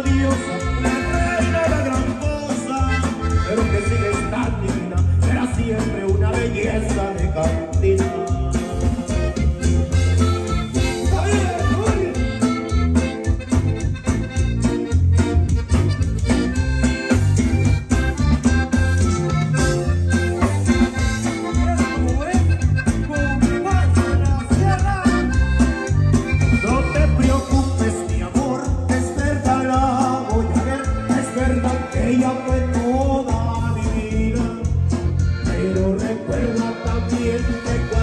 adiós la reina la gran cosa pero que sigue tan digna será siempre una belleza de cantina Ella fue toda divina, pero recuerda también que